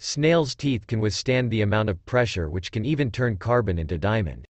Snail's teeth can withstand the amount of pressure which can even turn carbon into diamond.